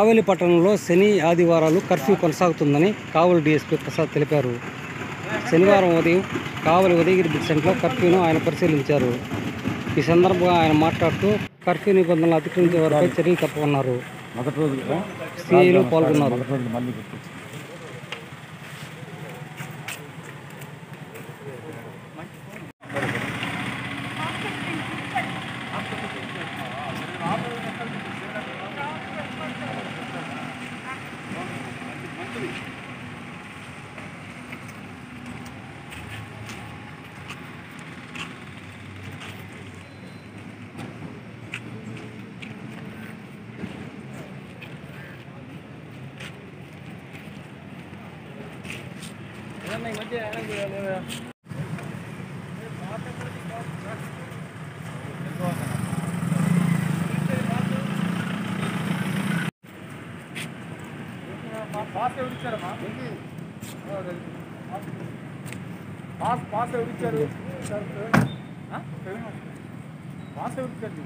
కావలి పట్టణంలో శని ఆదివారాలు కర్ఫ్యూ కొనసాగుతుందని కావలి డీఎస్పీ ప్రసాద్ తెలిపారు. శనివారం ఉదయం కావలి ఉదయగిరి బుక్ సెంటర్లో కర్ఫ్యూను ఆయన పరిశీలించారు. ఈ సందర్భంగా ఆయన మాట్లాడుతూ కర్ఫ్యూ నిబంధనలు అతిక్రమించే వారిపై చర్యలు రోజు సిఐలు పాల్గొన్నారు. పాస్ ఎవరు ఇచ్చారమ్మా పాస్ పాస్ ఎవరు ఇచ్చారు ఆ? పాస్ ఎవరు ఇచ్చారు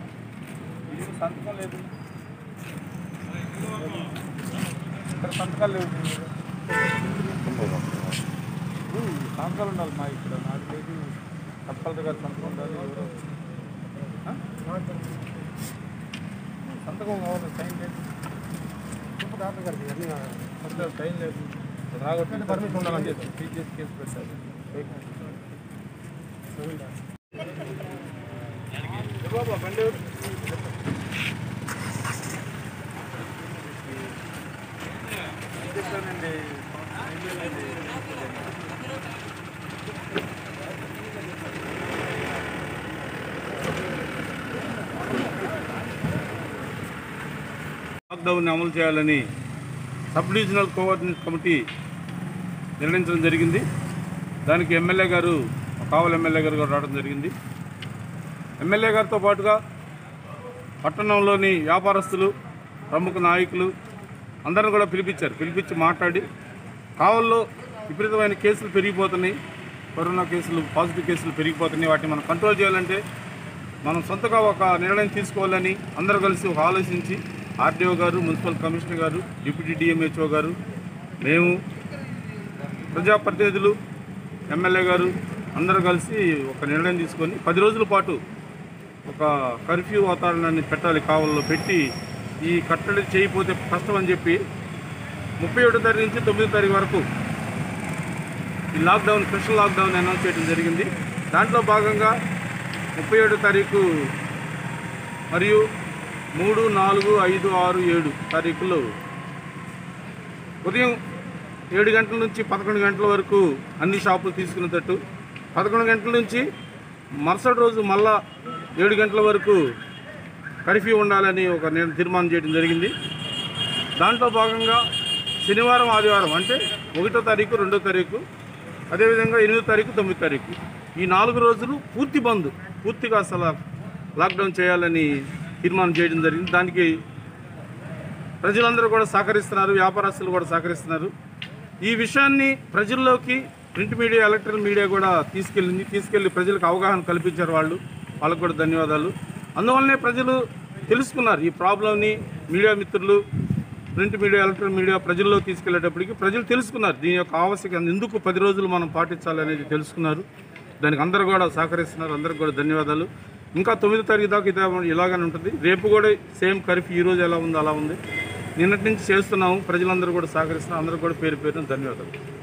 ఇది సంతకం లేదు ఇక్కడ సంతకాలు లేవు ఇప్పుడు సంతకాలు ఉండాలి మా ఇక్కడ. నాకు లేదు కప్పలతో గారు సంతకం ఉండాలి ఎవరో? సంతకం కావాలి సైన్ లేదు. డాక్టర్ గారికి అన్ని అసలు టైం లేదు. రాగొట్టి పర్మిషన్ ఉండాలని చెప్పి టీచర్స్ కేసు పెట్టారు. బాబా బండి చెప్పానండి లాక్డౌన్ అమలు చేయాలని సబ్ డివిజనల్ కోఆర్డినేట్ కమిటీ నిర్ణయించడం జరిగింది. దానికి ఎమ్మెల్యే గారు కావలి ఎమ్మెల్యే గారు రావడం జరిగింది. ఎమ్మెల్యే గారితో పాటుగా పట్టణంలోని వ్యాపారస్తులు ప్రముఖ నాయకులు అందరిని కూడా పిలిపించారు. పిలిపించి మాట్లాడి కావల్లో విపరీతమైన కేసులు పెరిగిపోతున్నాయి. కరోనా కేసులు పాజిటివ్ కేసులు పెరిగిపోతున్నాయి. వాటిని మనం కంట్రోల్ చేయాలంటే మనం సొంతగా ఒక నిర్ణయం తీసుకోవాలని అందరూ కలిసి ఆలోచించి ఆర్డీఓ గారు మున్సిపల్ కమిషనర్ గారు డిప్యూటీ డిఎంహెచ్ఓ గారు మేము ప్రజాప్రతినిధులు ఎమ్మెల్యే గారు అందరూ కలిసి ఒక నిర్ణయం తీసుకొని పది రోజుల పాటు ఒక కర్ఫ్యూ వాతావరణాన్ని పెట్టాలి కావల్లో పెట్టి ఈ కట్టడి చేయకపోతే కష్టం అని చెప్పి ముప్పై ఒకటో తారీఖు నుంచి తొమ్మిదో తారీఖు వరకు ఈ లాక్డౌన్ స్పెషల్ లాక్డౌన్ అనౌన్స్ చేయడం జరిగింది. దాంట్లో భాగంగా ముప్పై ఏడో తారీఖు మరియు మూడు నాలుగు ఐదు ఆరు ఏడు తారీఖులు. ఉదయం ఏడు గంటల నుంచి పదకొండు గంటల వరకు అన్ని షాపులు తీసుకునేటట్టు పదకొండు గంటల నుంచి మరుసటి రోజు మళ్ళా ఏడు గంటల వరకు కర్ఫ్యూ ఉండాలని ఒక నేను తీర్మానం చేయడం జరిగింది. దాంట్లో భాగంగా శనివారం ఆదివారం అంటే ఒకటో తారీఖు రెండో తారీఖు అదేవిధంగా ఎనిమిదో తారీఖు తొమ్మిదో తారీఖు. ఈ నాలుగు రోజులు పూర్తి బంద్ పూర్తిగా అసలు లాక్డౌన్ చేయాలని తీర్మానం చేయడం జరిగింది. దానికి ప్రజలందరూ కూడా సహకరిస్తున్నారు వ్యాపారస్తులు కూడా సహకరిస్తున్నారు. ఈ విషయాన్ని ప్రజల్లోకి ప్రింట్ మీడియా ఎలక్ట్రానిక్ మీడియా కూడా తీసుకెళ్ళింది. తీసుకెళ్ళి ప్రజలకు అవగాహన కల్పించారు వాళ్ళు. వాళ్ళకు కూడా ధన్యవాదాలు. అందువల్లనే ప్రజలు తెలుసుకున్నారు ఈ ప్రాబ్లంని మీడియా మిత్రులు ప్రింట్ మీడియా ఎలక్ట్రానిక్ మీడియా ప్రజల్లో తీసుకెళ్ళేటప్పటికి ప్రజలు తెలుసుకున్నారు. దీని యొక్క ఆవశ్యకత ఎందుకు పది రోజులు మనం పాటించాలి అనేది తెలుసుకున్నారు. దానికి అందరూ కూడా సహకరిస్తున్నారు. అందరికి కూడా ధన్యవాదాలు. ఇంకా తొమ్మిదో తారీఖు దాకా ఇదే ఇలాగనే ఉంటుంది. రేపు కూడా సేమ్ కర్ఫ్యూ ఈరోజు ఎలా ఉందో అలా ఉంది. నిన్నటి నుంచి చేస్తున్నాము. ప్రజలందరూ కూడా సహకరిస్తున్నాం అందరూ కూడా పేరు పేరున ధన్యవాదాలు.